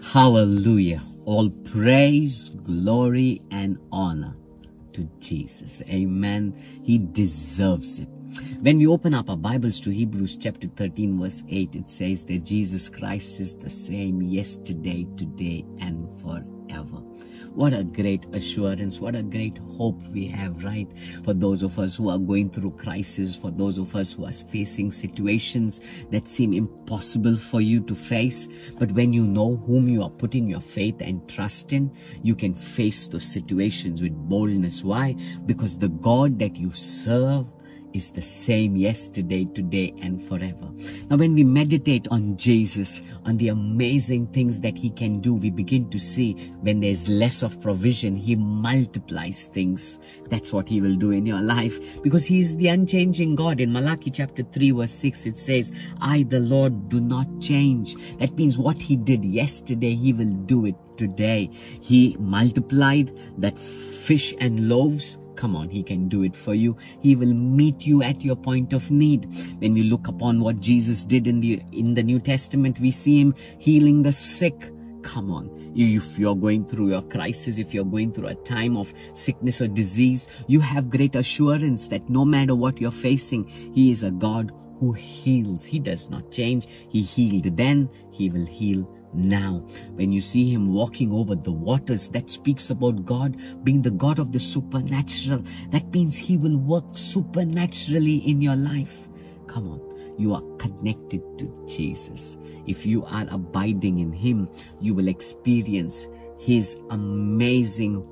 Hallelujah. All praise, glory, and honor to Jesus. Amen. He deserves it. When we open up our Bibles to Hebrews chapter 13, verse 8, it says that Jesus Christ is the same yesterday, today, and forever. What a great assurance, what a great hope we have, right? For those of us who are going through crisis, for those of us who are facing situations that seem impossible for you to face. But when you know whom you are putting your faith and trust in, you can face those situations with boldness. Why? Because the God that you serve is the same yesterday, today, and forever. Now, when we meditate on Jesus, on the amazing things that He can do, we begin to see when there's less of provision, He multiplies things. That's what He will do in your life because He is the unchanging God. In Malachi chapter 3, verse 6, it says, I, the Lord, do not change. That means what He did yesterday, He will do it today. He multiplied that fish and loaves Come on, He can do it for you. He will meet you at your point of need. When we look upon what Jesus did in the in the New Testament, we see Him healing the sick. Come on, if you're going through your crisis, if you're going through a time of sickness or disease, you have great assurance that no matter what you're facing, He is a God who heals. He does not change. He healed then, He will heal now. When you see him walking over the waters, that speaks about God being the God of the supernatural. That means he will work supernaturally in your life. Come on. You are connected to Jesus. If you are abiding in him, you will experience his amazing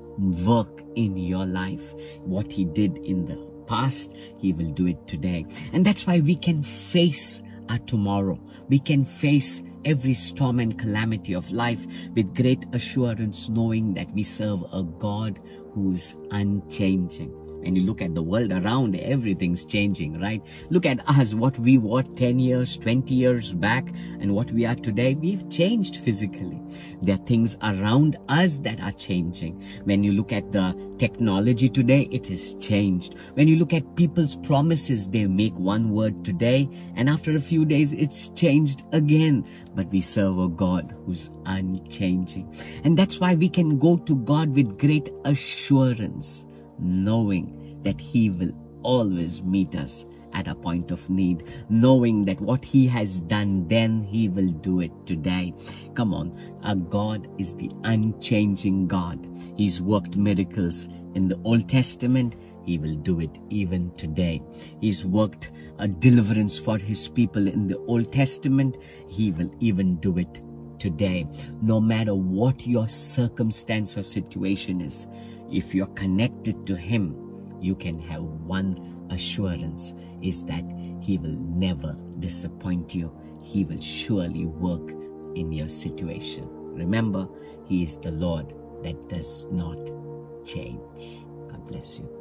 work in your life. What he did in the past, he will do it today. And that's why we can face our tomorrow. We can face every storm and calamity of life with great assurance, knowing that we serve a God who's unchanging. And you look at the world around, everything's changing, right? Look at us, what we were 10 years, 20 years back, and what we are today. We've changed physically. There are things around us that are changing. When you look at the technology today, it has changed. When you look at people's promises, they make one word today, and after a few days, it's changed again. But we serve a God who's unchanging. And that's why we can go to God with great assurance knowing that He will always meet us at a point of need, knowing that what He has done then, He will do it today. Come on, our God is the unchanging God. He's worked miracles in the Old Testament. He will do it even today. He's worked a deliverance for His people in the Old Testament. He will even do it today. No matter what your circumstance or situation is, if you're connected to Him, you can have one assurance is that He will never disappoint you. He will surely work in your situation. Remember, He is the Lord that does not change. God bless you.